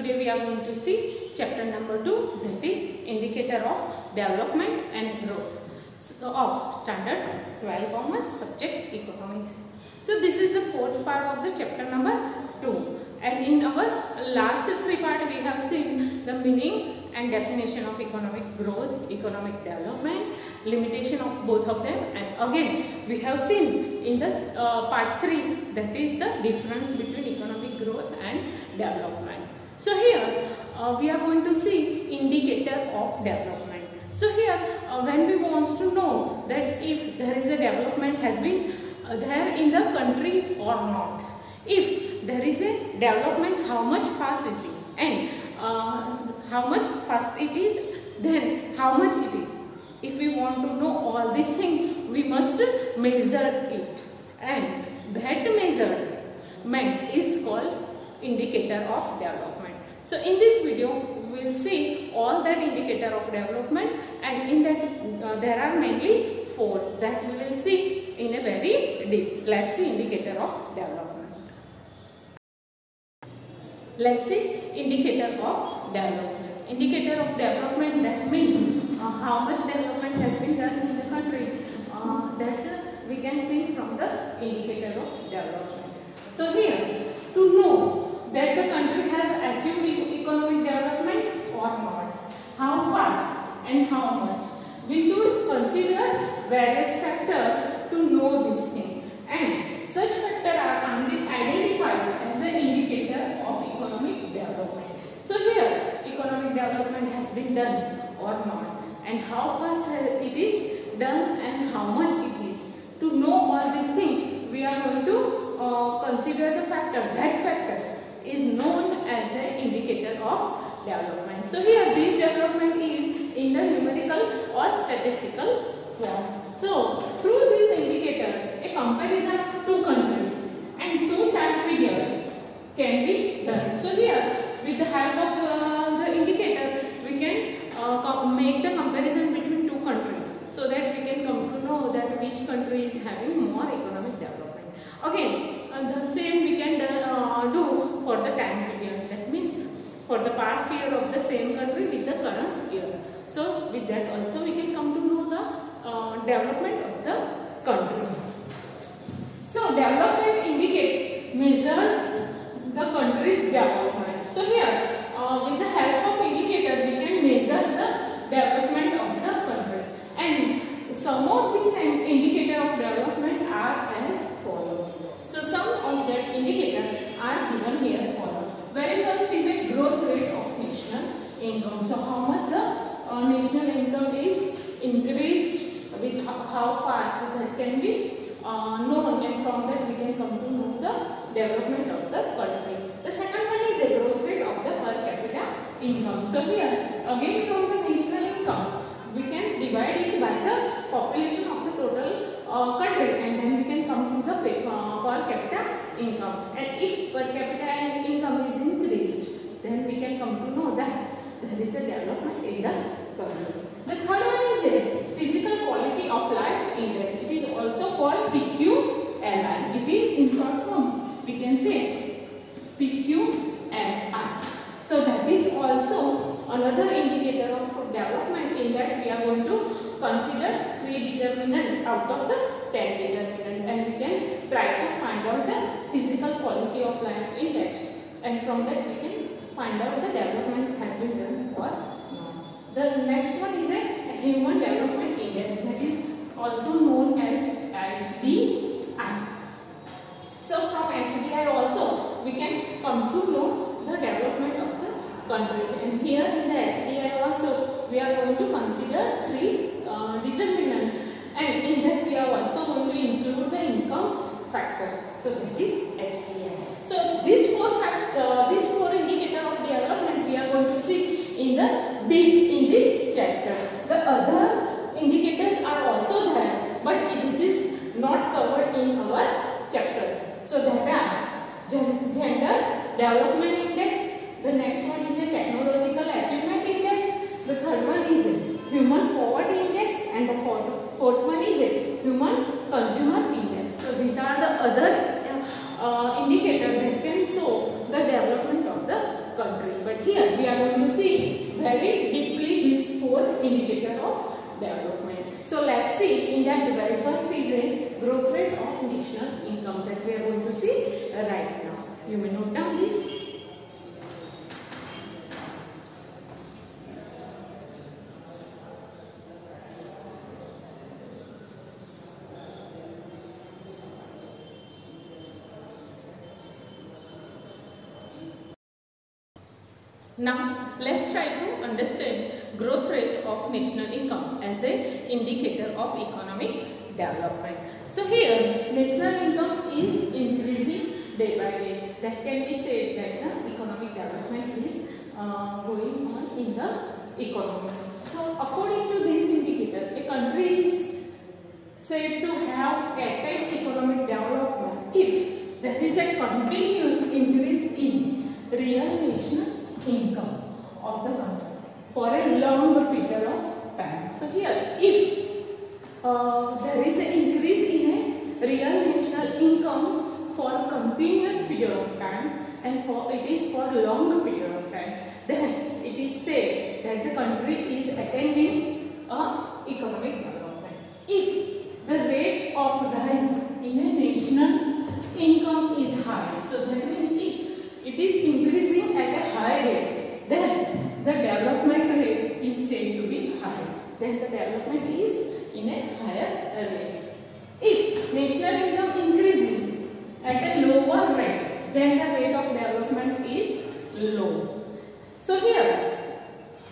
Today we are going to see chapter number 2 that is indicator of development and growth so, of standard 12 commerce subject economics. So this is the fourth part of the chapter number 2 and in our last three part we have seen the meaning and definition of economic growth, economic development, limitation of both of them and again we have seen in the uh, part 3 that is the difference between economic growth and development. So here uh, we are going to see indicator of development. So here uh, when we want to know that if there is a development has been uh, there in the country or not. If there is a development how much fast it is and uh, how much fast it is then how much it is. If we want to know all these things we must measure it and that measurement is called indicator of development. So in this video we will see all that indicator of development and in that uh, there are mainly four that we will see in a very deep. Let's see indicator of development. Let's see indicator of development. Indicator of development that means uh, how much development has been done in the country uh, that we can see from the indicator of development. So here to know that the country has achieved economic development or not, how fast and how much. We should consider various factors to know this thing and such factors are identified as an indicator of economic development. So here economic development has been done or not and how fast it is done and how much it is. To know all these things we are going to uh, consider the factor. That factor is known as an indicator of development. So here this development is in the numerical or statistical form. So through this indicator a comparison of two countries and two time period can be done. So here with the help of uh, the indicator we can uh, make the comparison between two countries so that we can come to know that which country is having more economic development. Okay, uh, the same we can uh, do for the time for the past year of the same country with the current year. So with that also we can come to know the uh, development of the country. So development indicate measures the country's development. So here uh, with the help of indicator we can measure the development of the country and some of these indicator of development are as follows. So some of that indicator are given here follow. Very first is a growth rate of national income. So how much the uh, national income is increased with how fast that can be uh, known and from that we can come to know the development of the country. The second one is the growth rate of the per capita income. So here again from the national income we can divide it by the population of the total uh, country and then we can come to the uh, per capita income and if per capita income is increased then we can come to know that there is a development in the country. The third one is a physical quality of life index. It is also called PQLI. It is in short form we can say PQLI. So that is also another indicator of development in that we are going to consider three determinant out of the 10 determinant and we can try to find out the physical quality of life index and from that we can find out the development been done or not. The next one is a human development index that is also known as HDI. So from HDI also we can come to know the development of the country and here in the HDI also we are going to consider three did in this chapter. The other indicators are also there but this is not covered in our chapter. So there are gender development index, the next one is the technological achievement index, the third one is the human poverty index and the fourth, fourth one is the human consumer index. So these are the other uh, that can show the development of the country. But here we are going to see very deeply these four indicator of development. So let's see in that very first is a growth rate of national income that we are going to see right now. You may note down this. Now let's try to understand growth rate of national income as a indicator of economic development. So here national income is increasing day by day. That can be said that the economic development is uh, going on in the economy. So according to this indicator, a country is said to have attained economic development if there is a continuous increase in real national income of the country for a longer period of. So here, if uh, there is an increase in a real national income for a continuous period of time and for it is for longer period of time, then it is said that the country is attending a economic development. If the rate of rise in a national income is high, so that means if it is increasing at a high rate, then the development rate is said to be high. Then the development is in a higher rate. If national income increases at a lower rate, then the rate of development is low. So here,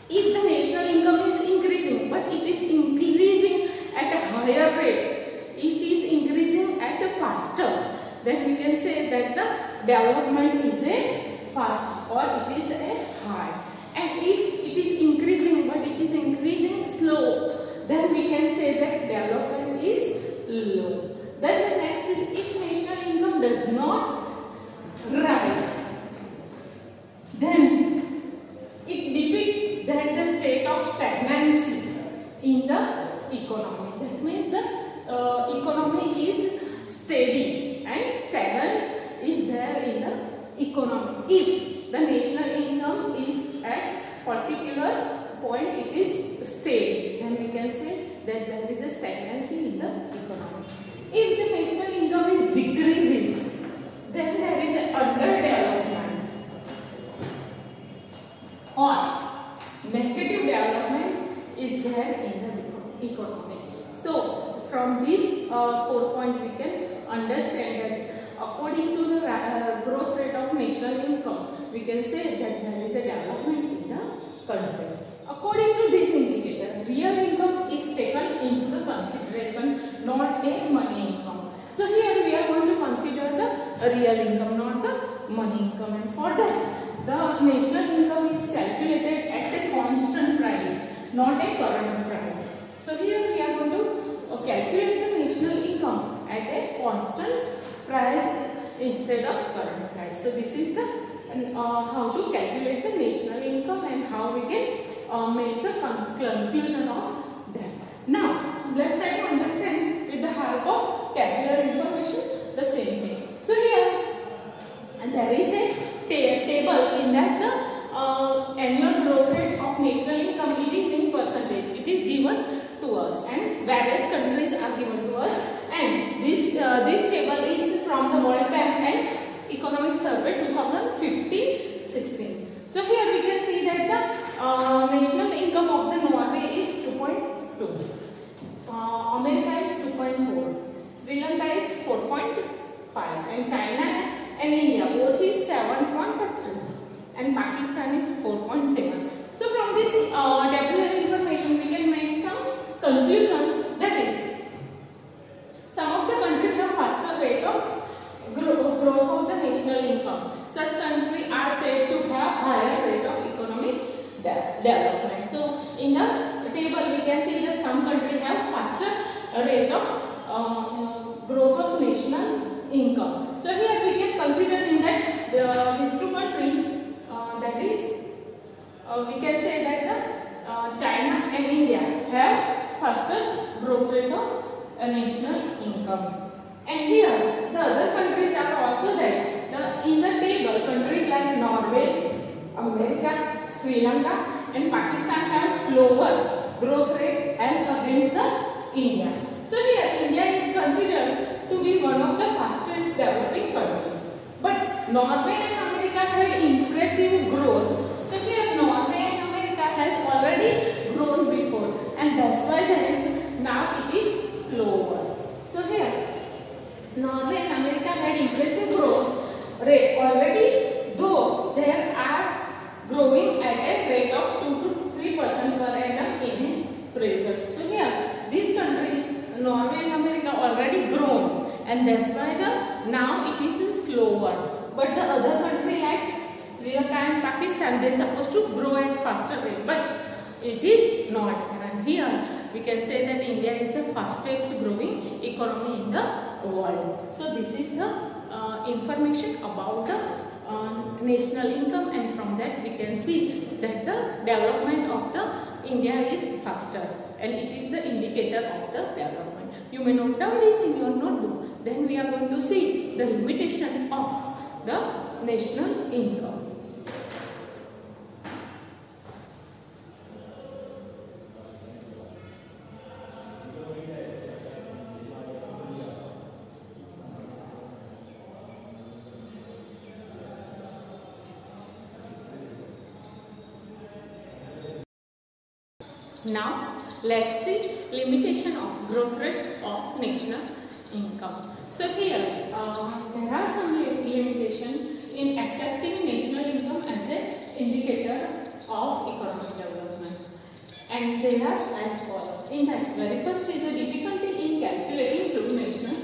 if the national income is increasing, but it is increasing at a higher rate, it is increasing at a faster, then we can say that the development is a fast or it is a high. And if it is increasing but it is increasing slow, then we can say that development is low. Then the next is if national income does not rise, then it depicts that the state of stagnancy in the economy. That means the uh, economy is steady and stagnant is there in the economy. If the national income is at particular point, it is steady, then we can say that there is a stagnancy in the economy. If the national income is decreases, then there is an underdevelopment or negative development is there in the economy. So, from this uh, four point we can understand that according to the uh, growth national income, we can say that there is a development in the country. According to this indicator, real income is taken into the consideration, not a money income. So here we are going to consider the real income, not the money income. And for that, the national income is calculated at a constant price, not a current price. So here we are going to calculate the national income at a constant price instead of current price. So this is the uh, how to calculate the national income and how we can uh, make the conclusion of that. Now let's try to understand with the help of tabular information the same thing. So here there is a ta table in that the uh, annual growth rate of national income it is in percentage. It is given to us and various countries are given to us and this uh, this table is from the World Bank and Economic Survey 2015-16. So here we can see that the uh, national income of the Norway is 2.2. Uh, America is 2.4. Sri Lanka is 4.5 and China and India both is 7.3 and Pakistan is 4.7. So from this uh, tabular information we can make some conclusion that is some of the countries have faster rate of grow, growth of the national income. Such countries are said to have higher rate of economic de development. So in the table we can see that some countries have faster rate of uh, growth of national income. So here we can consider in that uh, these countries uh, that is uh, we can say that the uh, China and India have faster growth rate of uh, national income. And here the other countries are also there. The, in the table countries like Norway, America Sri Lanka and Pakistan have slower growth rate as against the India. So here India is considered to be one of the fastest developing country. But Norway and America had impressive growth. Has already grown before and that's why there is now it is slower. So here Norway and America had impressive growth rate already though there are growing at a rate of 2 to 3 percent per annum in present. So here these countries Norway and America already grown and that's why the now it is slower. But the other country like Sri Lanka and Pakistan they are supposed to grow at faster rate but it is not and here we can say that India is the fastest growing economy in the world. So this is the uh, information about the uh, national income and from that we can see that the development of the India is faster and it is the indicator of the development. You may note down this in your notebook. Then we are going to see the limitation of the national income. Now let's see limitation of growth rate of national income. So here uh, there are some limitation in accepting national income as an indicator of economic development and they are as follows. In that very first is a difficulty in calculating true national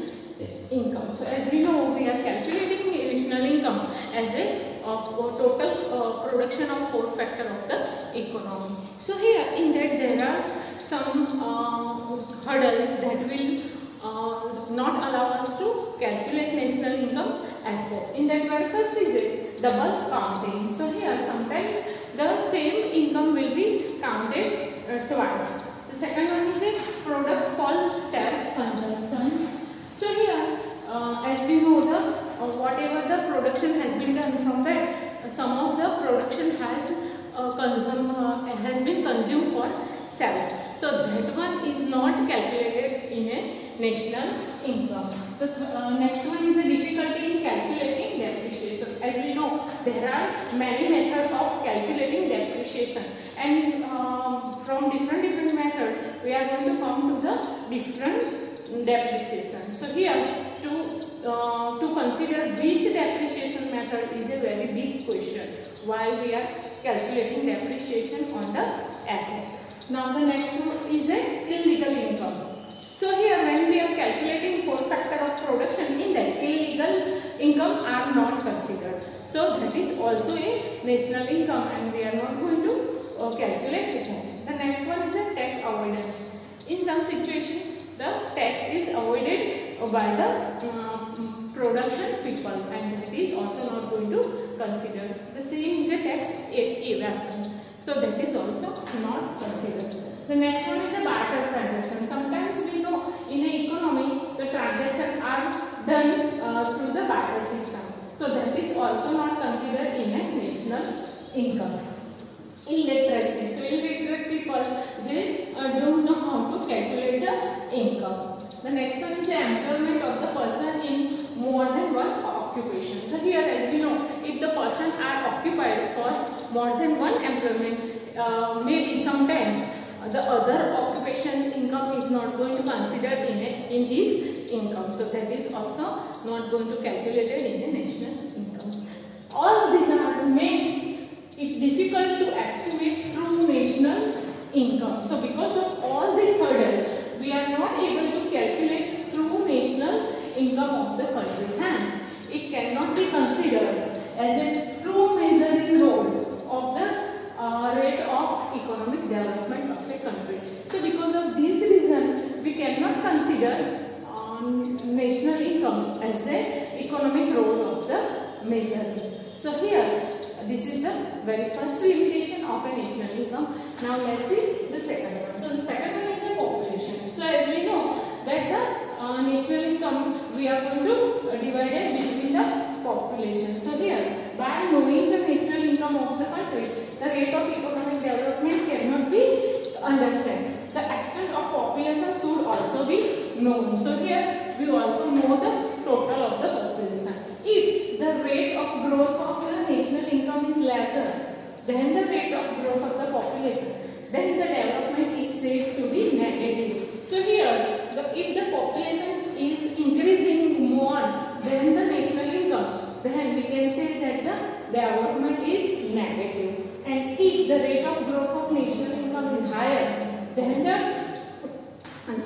income. So as we know we are calculating national income as a of total uh, production of four factor of the economy. So here in some uh, hurdles that will uh, not allow us to calculate national income as well. In that very first is it double counting. So here sometimes the same income will be counted uh, twice. The second one is a product for self-consumption. So here uh, as we know the uh, whatever the production has been done from that, some of the production has uh, consume, uh, has been consumed for self. So that one is not calculated in a national income. The uh, next one is a difficulty in calculating depreciation. As we know, there are many methods of calculating depreciation, and um, from different different methods, we are going to come to the different depreciation. So here, to uh, to consider which depreciation method is a very big question while we are calculating depreciation on the asset. Now the next one is a illegal income. So here when we are calculating four factor of production in that illegal income are not considered. So that is also a national income and we are not going to uh, calculate it. The next one is a tax avoidance. In some situation the tax is avoided by the uh, production people and that is also not going to consider. The same is a tax evasion. So that is also not considered. The next one is a barter transaction. Sometimes we know in an economy the transactions are done uh, through the barter system. So that is also not considered in a national income. Illiteracy. So illiterate people they uh, don't know how to calculate the income. The next one is the employment of the person in more than one occupation. So here as we know, if the person are occupied for more than one employment, uh, maybe sometimes the other occupation's income is not going to consider in, a, in his income. So that is also not going to calculate in a national income. All these are makes it difficult to estimate true national income. So because of all this hurdle, we are not able to calculate true national income of the country. Hence, it cannot be considered as a true measuring role of the uh, rate of economic development of a country. So, because of this reason, we cannot consider um, national income as a economic role of the measure. So, here this is the very first limitation of a national income. Now, let's see the second one. So, the second one is a population. So, as we know that the uh, national income we are going to uh, divide it between the population. So here by knowing the national income of the country the rate of economic development cannot be understood. The extent of population should also be known. So here we also know the total of the population. If the rate of growth of the national income is lesser than the rate of growth of the population, then the development is said to be negative. So here, the, if the population is increasing more than the national income, then we can say that the development is negative. And if the rate of growth of national income is higher than the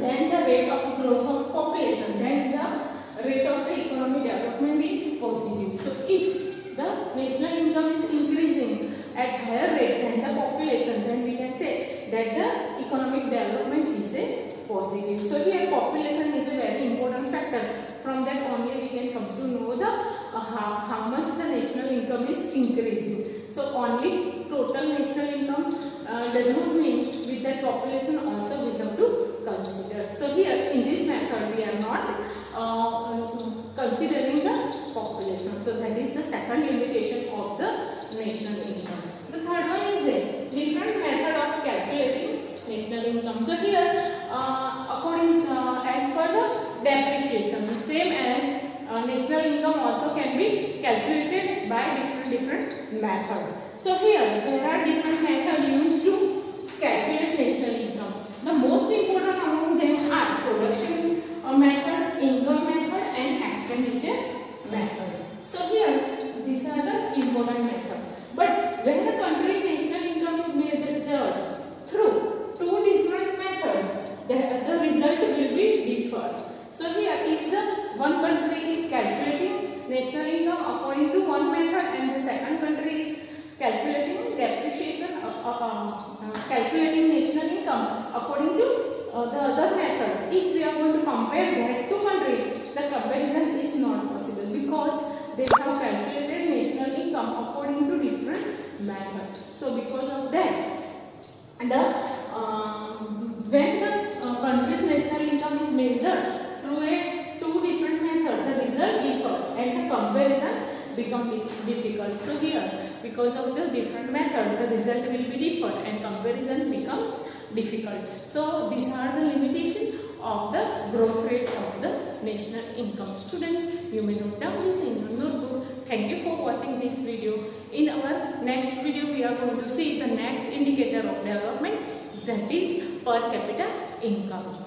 then the rate of growth of population, then the rate of the economic development is positive. So if the national income is increasing at higher rate than the population, then we can say that the economic development is a positive. So here population is a very important factor. From that only we can come to know the uh, how, how much the national income is increasing. So only total national income uh, does not mean with that population also we have to consider. So here in this method we are not uh, considering the population. So that is the second limitation of the national income. The third one is a different method of calculating national income. So here uh, according uh, as per the depreciation same as national income also can be calculated by different different method. So here there are different methods used to calculate national income. The most important among them are production method, income method and expenditure method. So here these are the important methods. But when the country national income is measured through two different methods, the, the result will be different. So here if the one country is calculating national income according to one method and the second country is calculating depreciation, uh, uh, uh, calculating national income according to uh, the other method. If we are going to compare that two countries, the comparison is not possible because they have calculated national income according to different methods. So because of that, the uh, when the uh, country's national income is measured through a two different methods, the result differ and the comparison become difficult. So here because of the different method the result will be different and comparison become difficult. So these are the limitations of the growth rate of the national income. Students, you may note down this in your notebook. Thank you for watching this video. In our next video, we are going to see the next indicator of development that is per capita income.